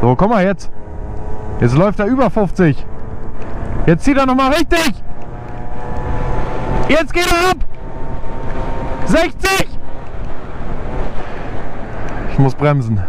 So, komm mal jetzt. Jetzt läuft er über 50. Jetzt zieht er nochmal richtig. Jetzt geht er ab. 60. Ich muss bremsen.